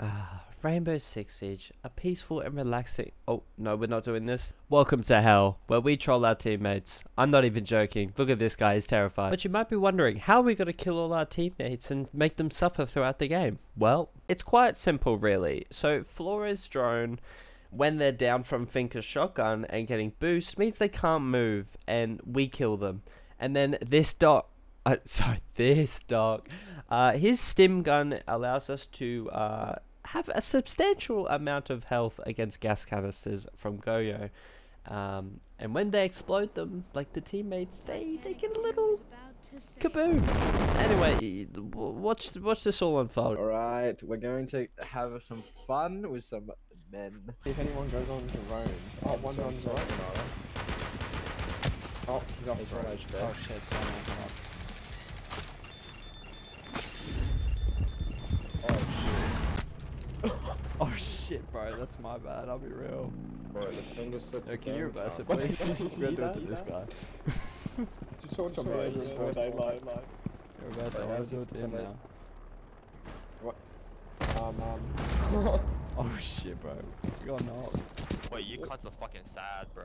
Ah, Rainbow Six Siege, a peaceful and relaxing. Oh, no, we're not doing this. Welcome to hell, where we troll our teammates. I'm not even joking. Look at this guy, he's terrified. But you might be wondering, how are we going to kill all our teammates and make them suffer throughout the game? Well, it's quite simple, really. So, Flores drone, when they're down from Finka's shotgun and getting boost, means they can't move, and we kill them. And then this dot. Uh, sorry, this Doc. Uh, his stim gun allows us to uh, have a substantial amount of health against gas canisters from Goyo. Um, and when they explode them, like the teammates, they, they get a little kaboom. Anyway, watch watch this all unfold. Alright, we're going to have some fun with some men. If anyone goes on to roam, oh, one Sorry, on sorry, right. Nara. Oh, he's off He's the on road. edge. Oh shit, someone Oh shit, bro, that's my bad. I'll be real. Bro, the finger slip. Yo, can you reverse it, What? please? You We're gonna do it to this guy. Just saw Sorry, Tommy he's before sorry. they like, like. Reverse it. Wait, I'll how's do it it to him gonna- now. Um, um. Oh shit, bro. You're not. Wait, you cunts are fucking sad, bro.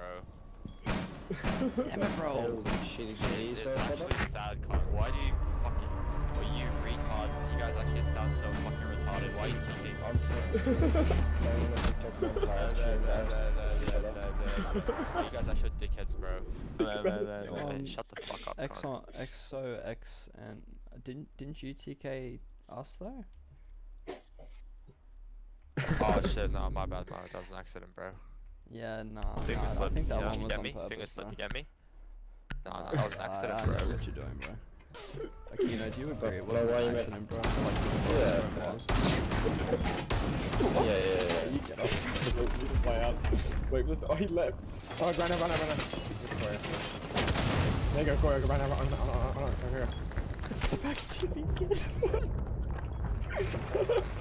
Damn it, bro. Holy shit, is It's, it's actually sad, cunt. Why do you fucking... Well, you retards, you guys actually sound so fucking retarded. Why are you keeping... I'm No, no, no, no, no, no, no, no. You guys are actual dickheads, bro. No, no, no, no, no. Um, Shut the fuck up, X cunt. on XO X and didn't didn't you TK us though? Oh shit, no, my bad, no, that was an accident, bro. Yeah, nah. Finger nah, I slip, think that yeah, one you was get on me? purpose. Finger slip, you get me? No, no, that was an accident, I, bro. what you're doing, bro. Like, you know, do you agree? It no wasn't way, an accident, bro. Like, Yeah. Yeah, yeah, yeah. You get off. You can play out. Wait, just, oh, he left. Oh, run out, run out, run out. There you go, Corey, run out, run out, run out, run out, run. It's the backstabbing kid.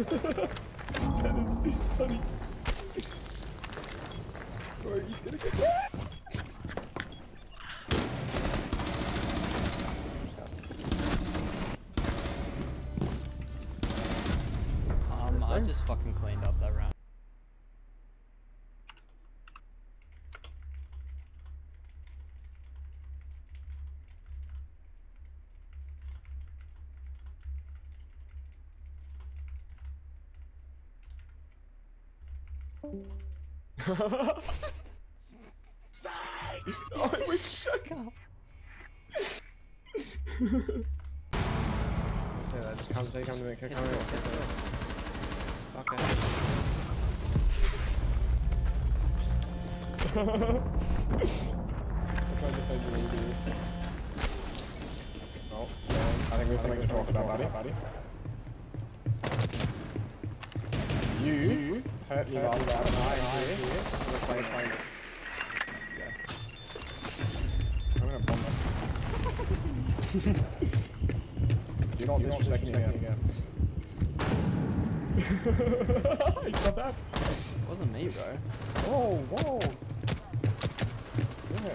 That is funny. Corey, he's gonna get just fucking cleaned up that round. Oh, we shook up. Yeah, just come to me, come to me, come to me. Trying to defend you, Ruby. Oh, man. I think we have something to talk about, buddy. buddy. You hurt me last time and I am here. We're playing, playing. I'm gonna bomb it. Do not disrespect me again. you got that? It wasn't me, bro. Oh, whoa, whoa. Do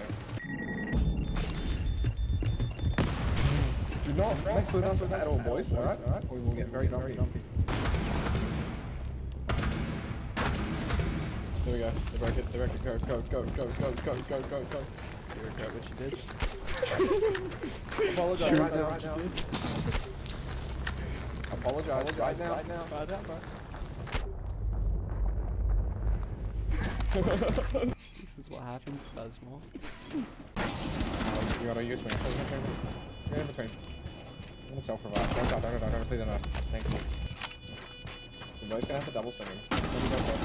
not mess with us at all, boys, alright? Alright? We will get very dumpy. There we go. The bracket, the bracket, go, go, go, go, go, go, go, go, go. You regret what you did? Apologize right now, right now. Apologize right now. Right now. Out, bro. This is what happens, Spasmore. You gotta use me. Get in between. I'm gonna self revive. Don't die, don't die, don't die, please don't die. Thank you. We're both gonna have a double swinging. Let me go first.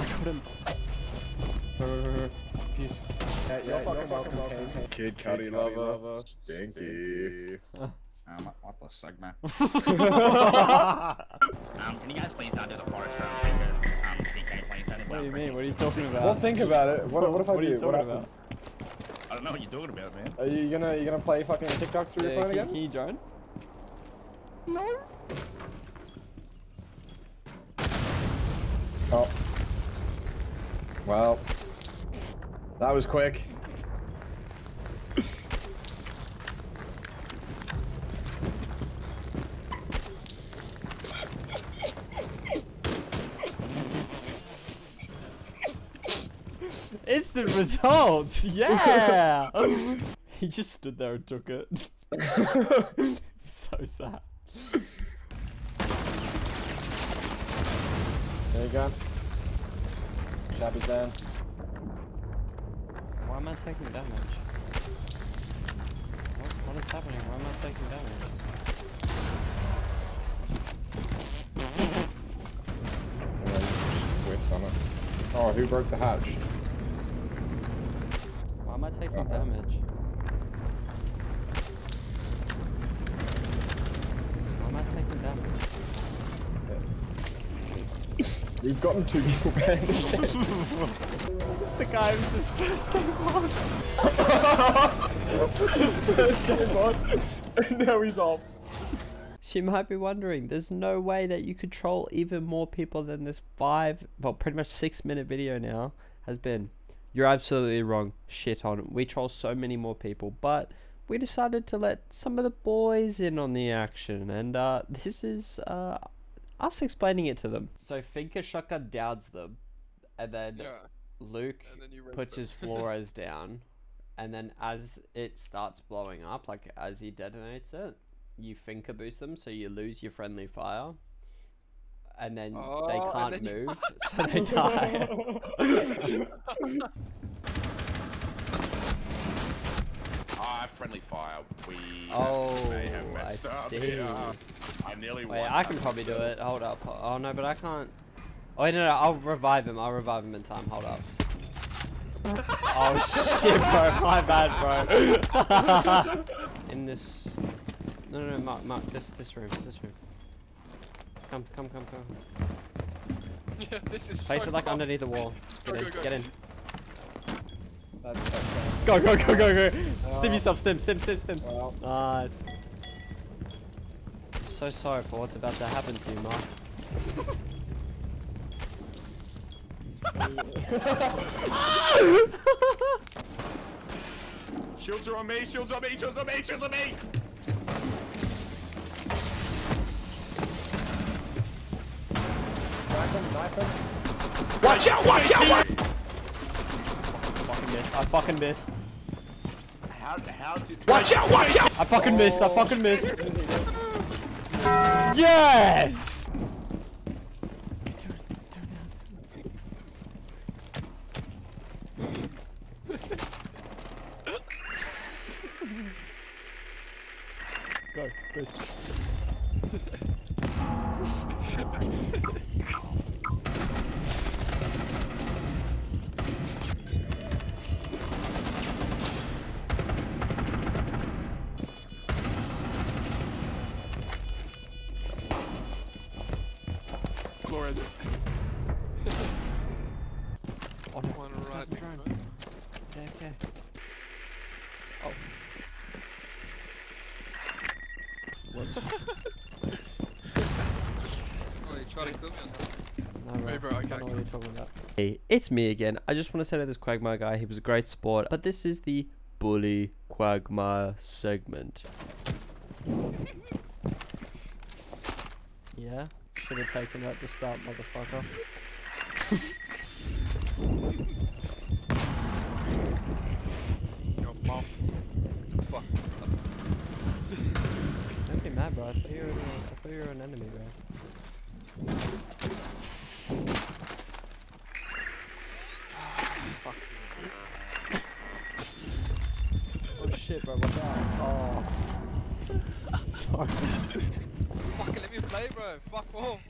I got him. Peace. Yeah, yeah, you're fucking welcome, welcome. Kid Cudi lover. Stinky. Um, what the segment? um, can you guys please not do the forest round finger? Um, TK, please don't What do you mean? What are you talking about? Well, think about it. What, what if I What are do? you What talking happens? I don't know what you're talking about, man. Are you gonna you gonna play fucking TikToks through Yeah, your phone can, again? can you drone? Oh. Well. That was quick. Instant results. Yeah. he just stood there and took it. so sad. There you go. Shabby Dan. Why am I taking damage? What, what is happening? Why am I taking damage? Yeah, you just twist on it. Oh, who broke the hatch? Why am I taking Uh-oh. damage? Why am I taking damage? We've gotten two people bandaged. It's the guy who's his first game on. his First game on, and now he's off. So you might be wondering, there's no way that you could troll even more people than this five, well, pretty much six minute video now has been. You're absolutely wrong. Shit on. it. We troll so many more people, but we decided to let some of the boys in on the action, and uh, this is uh, us explaining it to them. So Finka Shaka dowds them, and then Yeah, Luke and then puts bro. his Flores down, and then as it starts blowing up, like as he detonates it, you finger boost them, so you lose your friendly fire, and then Oh, they can't then you- move, so they die. Ah, friendly fire. We Oh, may have I messed up see. here. I nearly Wait, won I can probably do it. Hold up. Oh no, but I can't. Oh wait, no, no, I'll revive him. I'll revive him in time. Hold up. oh shit, bro. My bad, bro. in this. No, no, no, Mark, Mark. This, this room. This room. Come, come, come, come. yeah, this is Place so it like tough. underneath the wall. Go, Get go, in. go. Get in. That's, that's. Go, go, go, go, go. Stim Oh. yourself. Stim, stim, stim, stim. Well, Nice. I'm so sorry for what's about to happen to you, Mark. Shields are on me, shields on me, shields on me, shields on me! Knife him, knife him. Watch out, watch out, watch fucking missed. I fucking missed. How, how did... Watch out, watch out! I fucking missed. I fucking missed. Yes! Oh. Whoops. Oh, you trying to kill me or something? Hey, bro, I I don't can't know what you're talking about. Hey, it's me again. I just want to say to this Quagmire guy, he was a great sport, but this is the Bully Quagmire segment. yeah? Should have taken that at the start, motherfucker. Your mom. It's a fuck. Don't be mad, bro. I thought you were, I thought you were an enemy, bro. Fuck. Oh shit, bro. Watch out. Oh. Sorry. Fucking let me play, bro. Fuck off.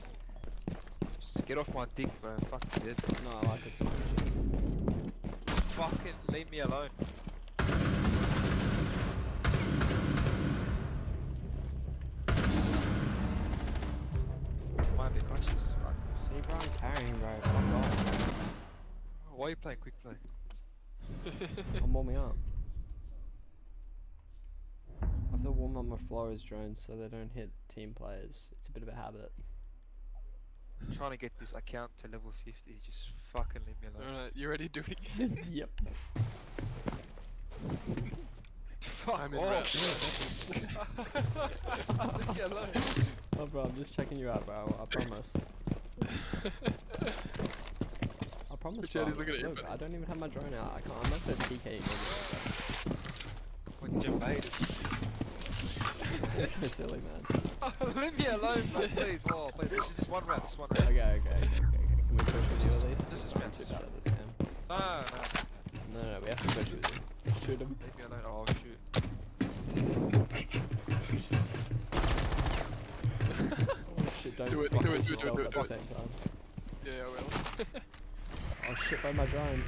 Just get off my dick, bro. Fuck it. No, I like it too much. Just fucking leave me alone. Might be conscious. Fuck. See, bro, I'm carrying, bro. Fuck off. Why are you playing quick play? I'm warming up. I have to warm up my Flores drones so they don't hit team players. It's a bit of a habit. I'm trying to get this account to level 50. Just fucking leave me alone. Alright, you ready to do it again? yep. Fuck I'm in off. red. Leave me alone. Oh, bro, I'm just checking you out, bro. I promise. I promise. Chad bro, is looking at you, look. I don't even have my drone out. I can't. I'm not gonna TK you. When Jim made it. It's so silly, man. Leave me alone, man, please. Whoa, please. This is just one round. Just one Okay, round. okay, okay, okay. okay. Can we push with you at least? This is I'm meant too to- bad at this game. No, no, no. No, no, we have to push with you. Shoot him. Leave me alone. Oh, shoot. Oh shit, don't Do it, fuck do it, with do it, do it, yourself do it, at the same time. Yeah, I will. Oh shit, by my drone.